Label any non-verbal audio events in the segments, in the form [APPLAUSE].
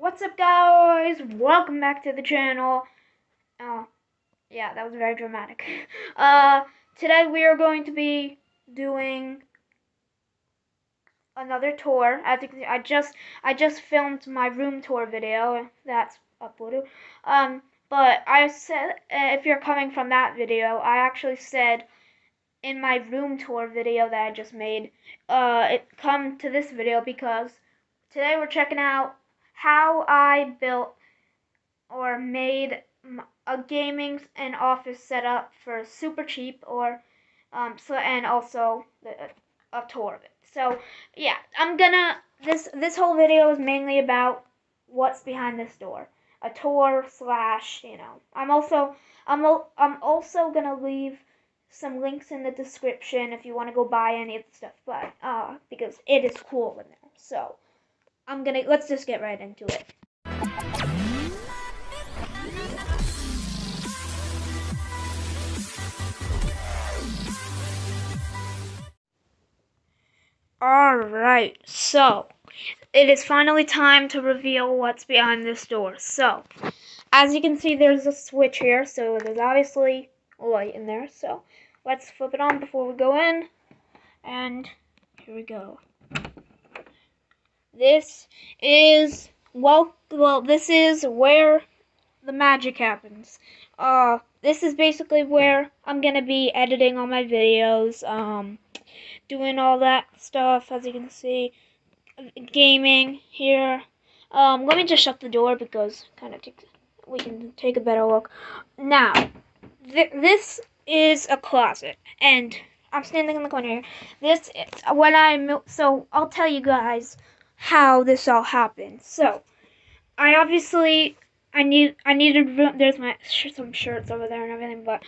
What's up, guys? Welcome back to the channel. Oh, yeah, that was very dramatic. [LAUGHS] Uh, today we are going to be doing another tour. Can see, I just I just filmed my room tour video. That's uploaded. Um, but I said uh, if you're coming from that video, I actually said in my room tour video that I just made, uh, it come to this video because today we're checking out how I built or made a gaming and office setup for super cheap or um, so and also the, a tour of it. So yeah, I'm gonna this this whole video is mainly about what's behind this door. A tour slash, you know. I'm also I'm I'm also gonna leave some links in the description if you want to go buy any of the stuff, but uh because it is cool in there. So I'm gonna let's just get right into it. Alright, so it is finally time to reveal what's behind this door. So, as you can see, there's a switch here, so there's obviously light in there. So, let's flip it on before we go in. And here we go. This is, well, well, this is where the magic happens. Uh, this is basically where I'm going to be editing all my videos. Um, doing all that stuff, as you can see. Gaming here. Um, let me just shut the door because kind of we can take a better look. Now, th this is a closet, and I'm standing in the corner here. This when I so I'll tell you guys how this all happened. So, I obviously I need I needed there's my some shirts over there and everything, but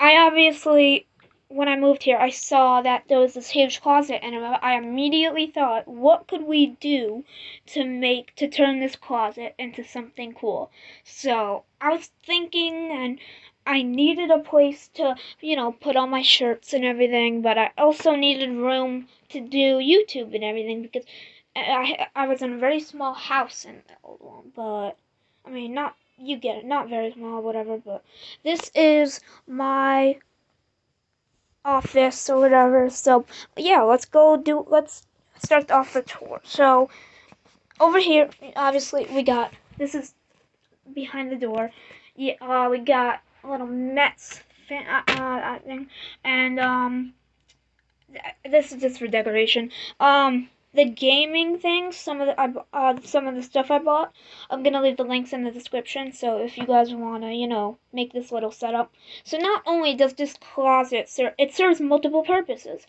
I obviously when I moved here, I saw that there was this huge closet, and I immediately thought, what could we do to make to turn this closet into something cool? So I was thinking, and I needed a place to, you know, put all my shirts and everything, but I also needed room to do YouTube and everything because I I was in a very small house in the old one, but I mean, not you get it, not very small, whatever. But this is my office or whatever. So yeah, let's go do. Let's start off the tour. So over here, obviously we got this is behind the door. Yeah, uh, we got a little Mets fan, uh, uh, thing, and um, this is just for decoration. Um, the gaming things, some of the uh, some of the stuff I bought, I'm gonna leave the links in the description. So if you guys wanna, you know, make this little setup. So not only does this closet serve, it serves multiple purposes.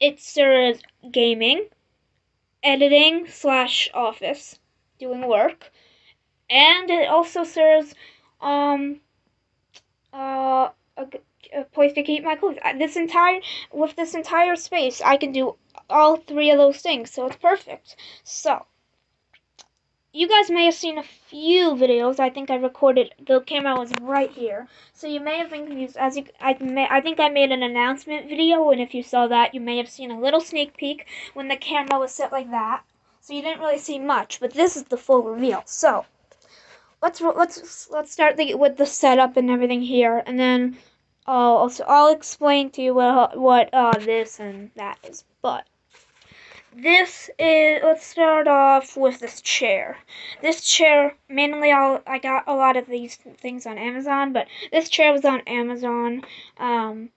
It serves gaming, editing slash office, doing work, and it also serves um uh a, a place to keep my clothes. This entire with this entire space, I can do all three of those things, so it's perfect. So, you guys may have seen a few videos. I think I recorded, the camera was right here. So you may have been confused. As you, I, may, I think I made an announcement video, and if you saw that, you may have seen a little sneak peek when the camera was set like that. So you didn't really see much, but this is the full reveal. So, let's let's let's start the, with the setup and everything here, and then uh, also I'll explain to you what what uh, this and that is. But this is let's start off with this chair. This chair mainly I'll, i got a lot of these things on amazon but this chair was on amazon. Um,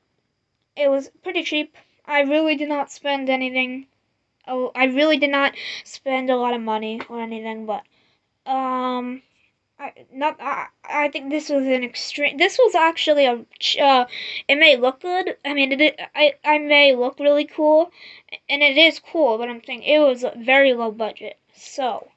it was pretty cheap. I really did not spend anything oh i really did not spend a lot of money or anything but um I, not I, I think this was an extreme this was actually a uh, it may look good. I mean it I, I may look really cool and it is cool but i'm saying it was a very low budget. So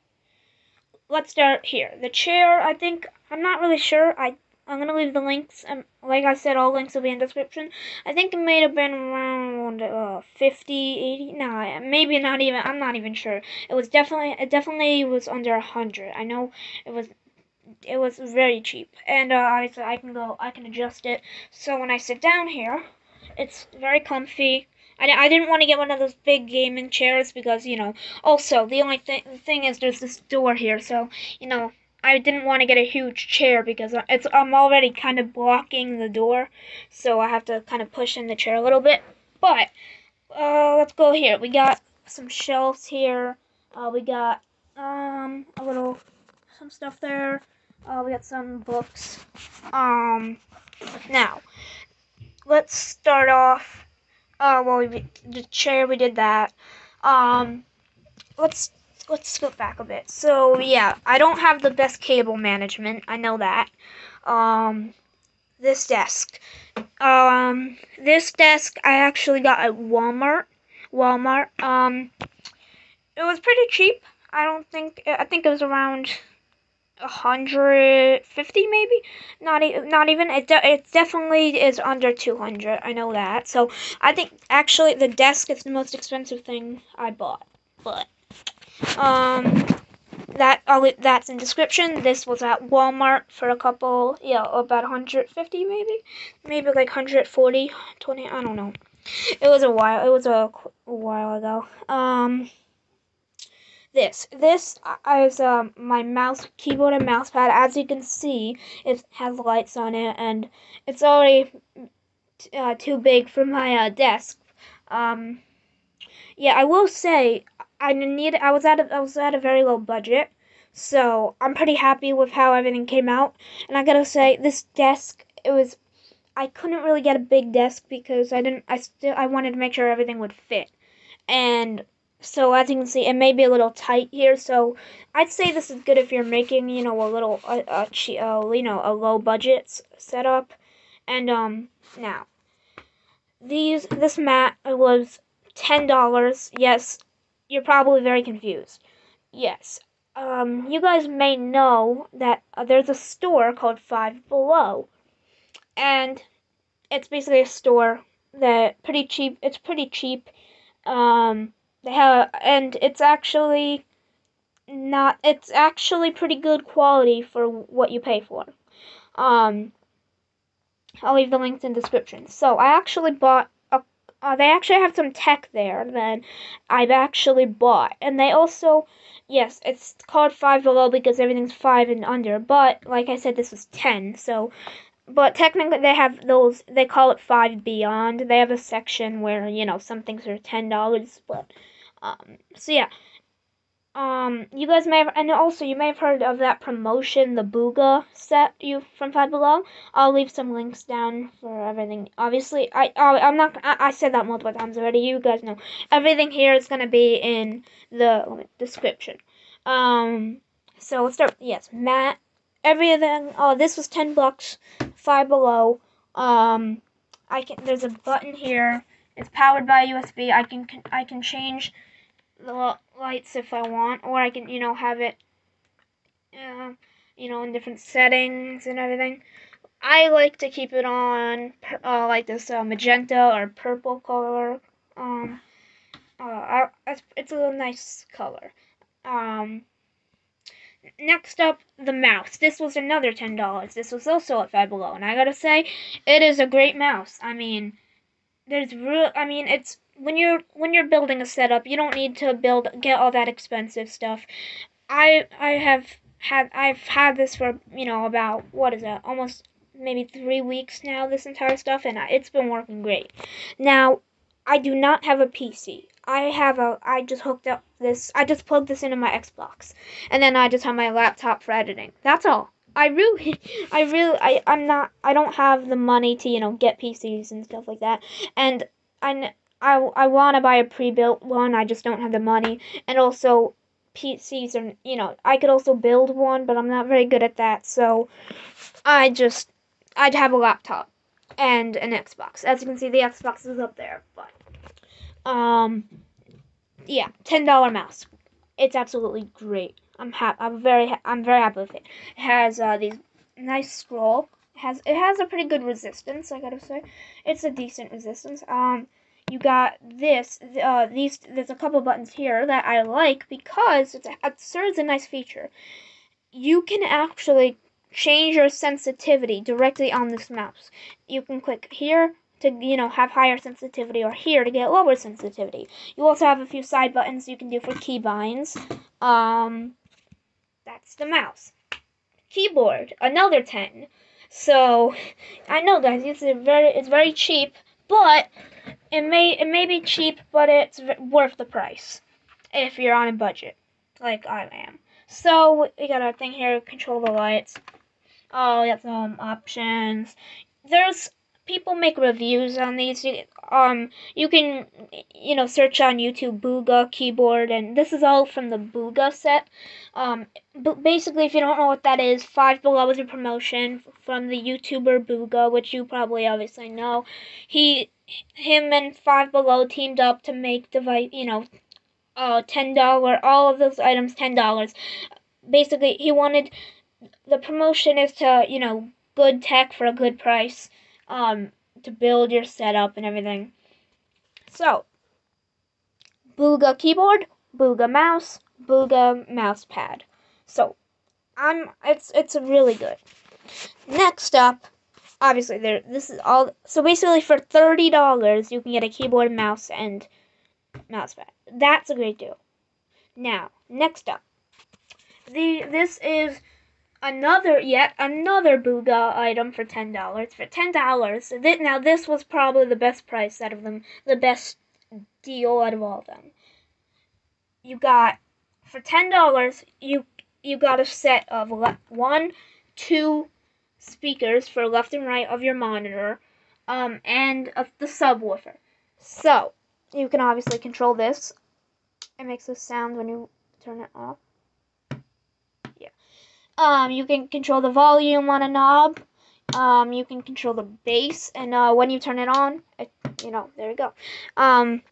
let's start here. The chair i think i'm not really sure. I i'm gonna leave the links um, like i said all links will be in description. I think it may have been around uh 50 80 nah maybe not even i'm not even sure. It was definitely it definitely was under a hundred. I know it was it was very cheap and uh, obviously I can go I can adjust it so when I sit down here it's very comfy I, I didn't want to get one of those big gaming chairs because, you know, also, the only th- thing is there's this door here, so, you know, I didn't want to get a huge chair because it's I'm already kind of blocking the door, so I have to kind of push in the chair a little bit. But, uh, let's go here. We got some shelves here. Uh, we got, um, a little, some stuff there. Uh, we got some books. Um, now, let's start off. Uh, well, we, the chair we did that. Um, let's let's scoot back a bit. So yeah, I don't have the best cable management. I know that. Um, this desk. Um, this desk I actually got at Walmart. Walmart. Um, it was pretty cheap. I don't think. I think it was around 150 maybe? Not even not even it, de- it definitely is under 200 i know that. So i think actually the desk is the most expensive thing i bought but um that oh, that's in description. This was at walmart for a couple yeah about 150 maybe? Maybe like 140 20 i don't know. It was a while it was a, a while ago. Um this. This is um, my mouse, keyboard and mouse pad. As you can see, it has lights on it, and it's already uh, too big for my uh, desk. Um, yeah, I will say I need. I was at a, I was at a very low budget, so I'm pretty happy with how everything came out. And I gotta say, this desk it was. I couldn't really get a big desk because I didn't. I still I wanted to make sure everything would fit, and so as you can see, it may be a little tight here. So I'd say this is good if you're making, you know, a little, a, a you know, a low budget setup. And um, now these this mat was ten dollars. Yes, you're probably very confused. Yes, um, you guys may know that uh, there's a store called Five Below, and it's basically a store that pretty cheap. It's pretty cheap. Um, they have, and it's actually not. It's actually pretty good quality for what you pay for. Um, I'll leave the links in the description. So I actually bought a. Uh, they actually have some tech there that I've actually bought, and they also. Yes, it's called five below because everything's five and under. But like I said, this was ten. So but technically they have those they call it five beyond they have a section where you know some things are ten dollars but um, so yeah. Um, you guys may have, and also you may have heard of that promotion, the Bugha set you from Five Below. I'll leave some links down for everything. Obviously, I, oh, I'm not, I, I said that multiple times already. You guys know everything here is gonna be in the description. Um, so let's start. Yes, Matt. Everything. Oh, this was ten bucks. Five Below. Um, I can. There's a button here. It's powered by USB. I can I can change the lights if I want, or I can, you know, have it, uh, you know, in different settings and everything. I like to keep it on uh, like this uh, magenta or purple color. Um, uh, it's a nice color. Um, next up, the mouse. This was another ten dollars. This was also at Five Below, and I gotta say, it is a great mouse. I mean, there's real. I mean, it's when you're when you're building a setup, you don't need to build get all that expensive stuff. I I have had I've had this for you know about what is it almost maybe three weeks now this entire stuff and it's been working great. Now I do not have a PC. I have a I just hooked up this I just plugged this into my Xbox and then I just have my laptop for editing. That's all. I really, [LAUGHS] I really, I, I'm not, I don't have the money to, you know, get PCs and stuff like that. And I, I, I want to buy a pre-built one. I just don't have the money. And also, PCs are, you know, I could also build one, but I'm not very good at that. So, I just, I'd have a laptop and an Xbox. As you can see, the Xbox is up there. But, um, yeah, ten dollar mouse. It's absolutely great. I'm happy. I'm very. Ha- I'm very happy with it. It has uh, these nice scroll. It has it has a pretty good resistance. I gotta say, it's a decent resistance. Um, you got this. Uh, these. There's a couple buttons here that I like because it serves a nice feature. You can actually change your sensitivity directly on this mouse. You can click here to you know have higher sensitivity or here to get lower sensitivity. You also have a few side buttons you can do for keybinds. Um, that's the mouse. Keyboard, another 10. So I know guys, it's very it's very cheap, but it may it may be cheap, but it's worth the price if you're on a budget like I am. So we got our thing here, control the lights. Oh, we got some options. There's people make reviews on these. You, um, you can, you know, search on YouTube Bugha keyboard, and this is all from the Bugha set. Um, but basically, if you don't know what that is, Five Below is a promotion from the YouTuber Bugha, which you probably obviously know. He, him, and Five Below teamed up to make device, you know, uh, ten dollar, all of those items ten dollars. Basically, he wanted the promotion is to you know good tech for a good price um, to build your setup and everything. So, Bugha keyboard, Bugha mouse, Bugha mouse pad. So, I'm it's it's really good. Next up, obviously there this is all so basically for thirty dollars you can get a keyboard, mouse, and mouse pad. That's a great deal. Now, next up, the this is another yet another Bugha item for ten dollars. For ten dollars, now this was probably the best price out of them, the best deal out of all of them. You got for ten dollars, you you got a set of le- one, two speakers for left and right of your monitor, um, and of the subwoofer. So you can obviously control this. It makes a sound when you turn it off. Yeah. Um, you can control the volume on a knob. Um, you can control the bass, and uh, when you turn it on, it, you know, there you go. Um,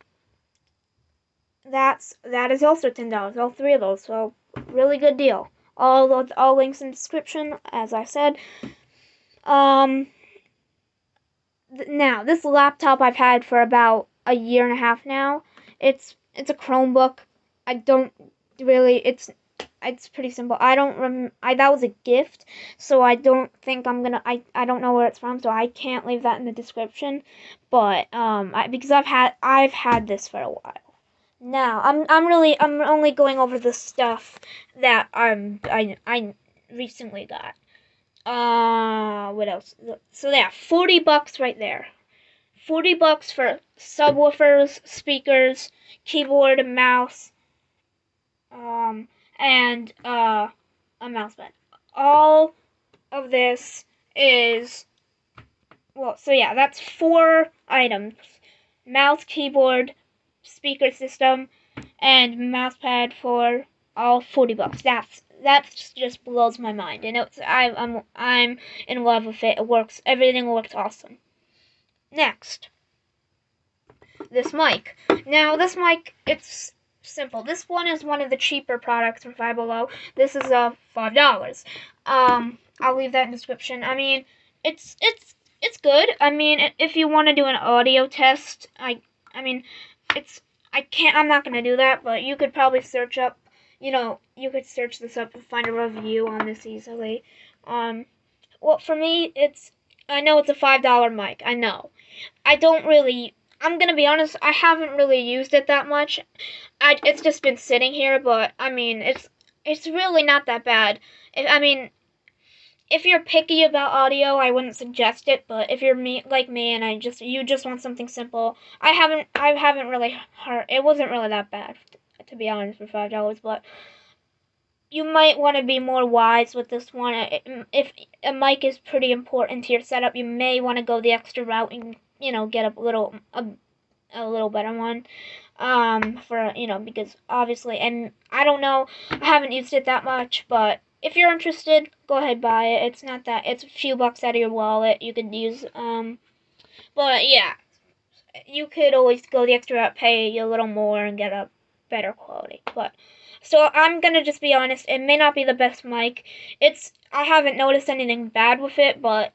that's that is also ten dollars. All three of those, so really good deal. All all links in the description, as I said. Um, th- now this laptop I've had for about a year and a half now. It's it's a Chromebook. I don't really. It's it's pretty simple. I don't rem I that was a gift, so I don't think I'm gonna I I don't know where it's from, so I can't leave that in the description. But um I because I've had I've had this for a while. Now, I'm I'm really I'm only going over the stuff that I'm I I recently got. Uh what else? So yeah, 40 bucks right there. 40 bucks for subwoofers, speakers, keyboard, mouse, um and uh, a mouse pad. All of this is well, so yeah, that's four items: mouse, keyboard, speaker system, and mouse pad for all forty bucks. That's that just blows my mind, and it's I, I'm I'm in love with it. It works. Everything works awesome. Next, this mic. Now this mic, it's simple. This one is one of the cheaper products from Five Below. This is uh five dollars. Um, I'll leave that in description. I mean, it's it's it's good. I mean, if you want to do an audio test, I I mean, it's I can't. I'm not gonna do that, but you could probably search up. You know, you could search this up and find a review on this easily. Um, well, for me, it's I know it's a five dollar mic. I know. I don't really I'm gonna be honest, I haven't really used it that much. I it's just been sitting here, but I mean, it's it's really not that bad. If, I mean, if you're picky about audio, I wouldn't suggest it. But if you're me like me and I just you just want something simple, I haven't I haven't really heard. It wasn't really that bad, to be honest, for five dollars. But you might want to be more wise with this one. If a mic is pretty important to your setup, you may want to go the extra route and you know get a little a, a little better one um for you know because obviously and I don't know I haven't used it that much but if you're interested go ahead buy it it's not that it's a few bucks out of your wallet you could use um but yeah you could always go the extra route pay a little more and get a better quality but so I'm gonna just be honest it may not be the best mic it's I haven't noticed anything bad with it but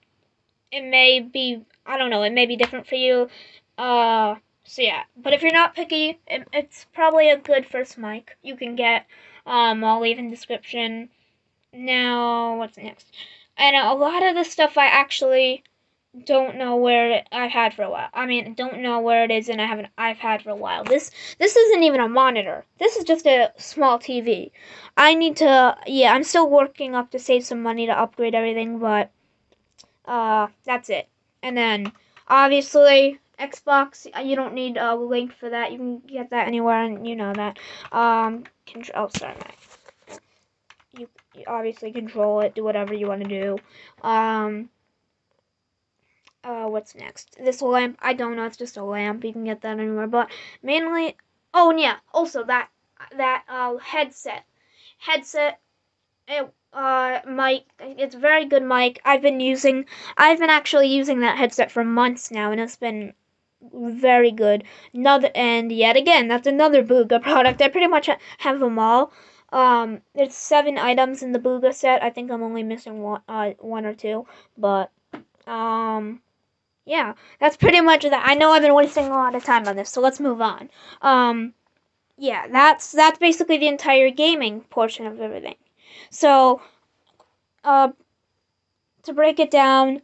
it may be I don't know, it may be different for you. Uh, so yeah, but if you're not picky, it, it's probably a good first mic you can get. Um, I'll leave in description. Now, what's next? And a lot of the stuff I actually don't know where it, I've had for a while. I mean, don't know where it is, and I haven't. I've had for a while. This this isn't even a monitor. This is just a small TV. I need to. Yeah, I'm still working up to save some money to upgrade everything, but uh, that's it. And then obviously Xbox. You don't need a link for that. You can get that anywhere, and you know that. Um, control. Oh, sorry. You, you obviously control it. Do whatever you want to do. Um uh, what's next? This lamp, I don't know, it's just a lamp. You can get that anywhere. But mainly, oh and yeah, also that that uh, headset, headset, it, uh, mic. It's a very good mic. I've been using, I've been actually using that headset for months now, and it's been very good. Another, and yet again, that's another Bugha [LAUGHS] product. I pretty much have them all. Um, there's seven items in the Bugha set. I think I'm only missing one, uh, one or two, but um yeah, that's pretty much that. I know I've been wasting a lot of time on this, so let's move on. Um, yeah, that's that's basically the entire gaming portion of everything. So, uh, to break it down,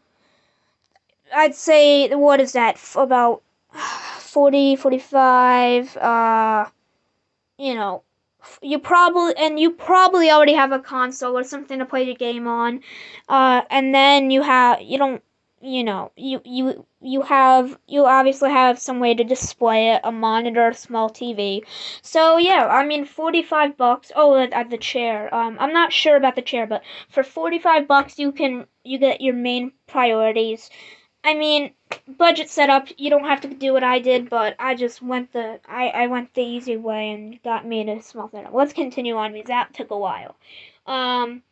I'd say what is that about [SIGHS] 40, 45, uh, you know, you probably and you probably already have a console or something to play the game on uh, and then you have you don't you know, you you you have you obviously have some way to display it, a monitor, a small TV. So yeah, I mean, forty five bucks. Oh, at, at the chair. Um, I'm not sure about the chair, but for forty five bucks, you can you get your main priorities. I mean, budget setup. You don't have to do what I did, but I just went the I I went the easy way and got me a small setup. Let's continue on because that took a while. Um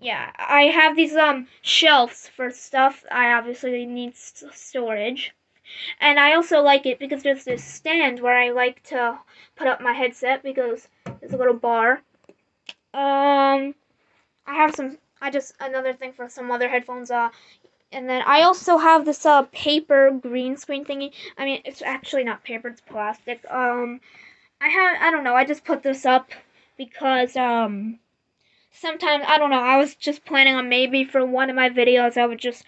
yeah, I have these um shelves for stuff I obviously need st- storage. And I also like it because there's this stand where I like to put up my headset because there's a little bar. Um I have some I just another thing for some other headphones uh and then I also have this uh paper green screen thingy. I mean, it's actually not paper, it's plastic. Um I have I don't know, I just put this up because um sometimes I don't know. I was just planning on maybe for one of my videos I would just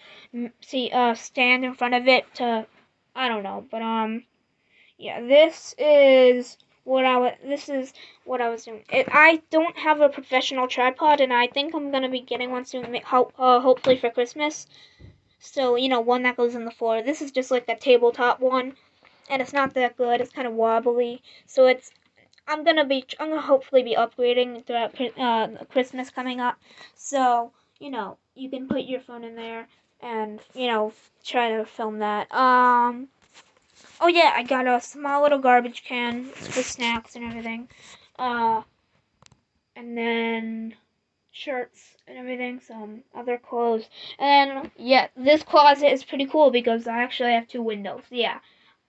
see uh stand in front of it to I don't know, but um yeah, this is what I was this is what I was doing. It, I don't have a professional tripod and I think I'm going to be getting one soon ho- uh, hopefully for Christmas. So, you know, one that goes on the floor. This is just like a tabletop one and it's not that good. It's kind of wobbly. So it's I'm gonna be I'm gonna hopefully be upgrading throughout uh, Christmas coming up. So you know you can put your phone in there and you know try to film that. Um. Oh yeah, I got a small little garbage can for snacks and everything. Uh. And then shirts and everything, some other clothes. And yeah, this closet is pretty cool because I actually have two windows. Yeah,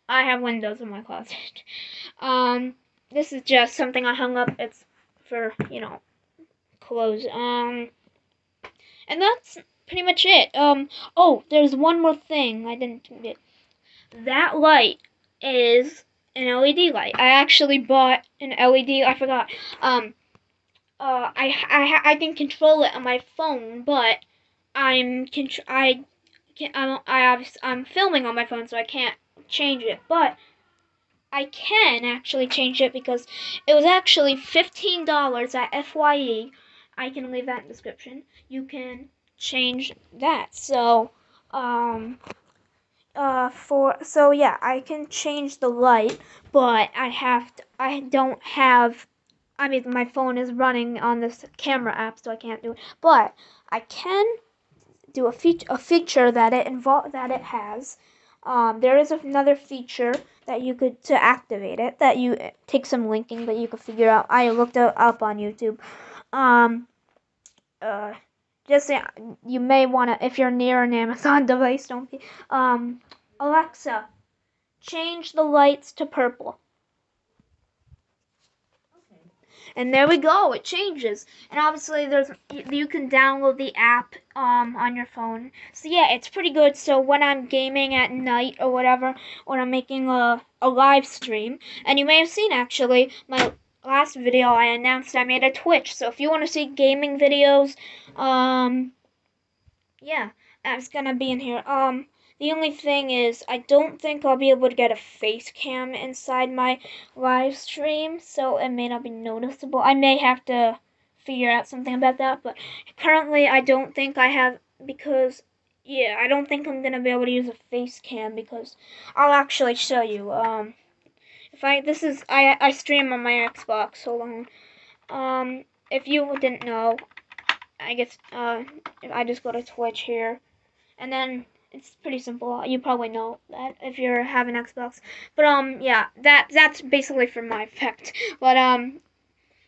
I have windows in my closet. [LAUGHS] Um, this is just something I hung up. It's for, you know, clothes. Um, and that's pretty much it. Um, oh, there's one more thing I didn't get. That light is an LED light. I actually bought an LED. I forgot. Um, uh, I I I can control it on my phone, but I'm I can I'm I I'm filming on my phone, so I can't change it. But I can actually change it because it was actually $15 at FYE. I can leave that in the description. You can change that. So, um, uh, for, so yeah, I can change the light, but I have to, I don't have, I mean, my phone is running on this camera app, so I can't do it. But I can do a feature, a feature that it involve that it has. Um, there is another feature that you could to activate it that you take some linking that you could figure out. I looked it up on YouTube. Um, uh, just you may want to if you're near an Amazon [LAUGHS] device. Don't be. Um, Alexa, change the lights to purple. And there we go it changes. And obviously there's you can download the app um, on your phone. So yeah it's pretty good. So when i'm gaming at night or whatever when i'm making a, a live stream and you may have seen actually my last video i announced i made a twitch. So if you want to see gaming videos um yeah that's gonna be in here. Um, the only thing is, I don't think I'll be able to get a face cam inside my live stream, so it may not be noticeable. I may have to figure out something about that, but currently I don't think I have, because, yeah, I don't think I'm going to be able to use a face cam, because I'll actually show you. Um, if I, this is, I, I stream on my Xbox, hold on. Um, if you didn't know, I guess, uh, if I just go to Twitch here, and then it's pretty simple. You probably know that if you're having Xbox. But um, yeah, that that's basically for my [LAUGHS] effect. But um,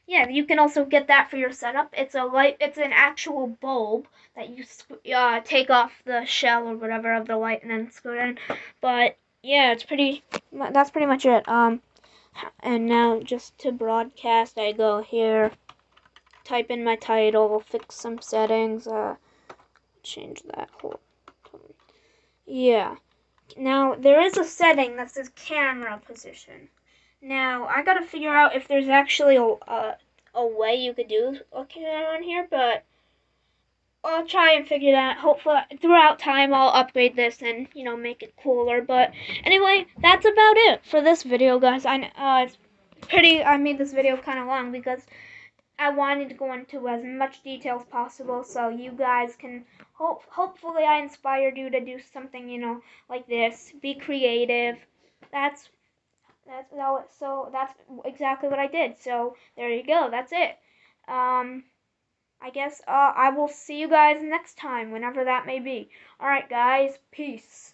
yeah, you can also get that for your setup. It's a light. It's an actual bulb that you uh, take off the shell or whatever of the light and then screw it in. But yeah, it's pretty. That's pretty much it. Um, and now just to broadcast, I go here, type in my title, fix some settings. Uh, change that whole. Yeah. Now, there is a setting that says camera position. Now, I gotta figure out if there's actually a, a, a way you could do a camera on here, but I'll try and figure that. Hopefully, throughout time, I'll upgrade this and, you know, make it cooler. But anyway, that's about it for this video, guys. I, uh, it's pretty, I made this video kind of long because I wanted to go into as much detail as possible so you guys can hope hopefully I inspired you to do something, you know, like this. Be creative. That's that's so that's exactly what I did. So there you go. That's it. Um I guess uh, I will see you guys next time, whenever that may be. Alright, guys. Peace.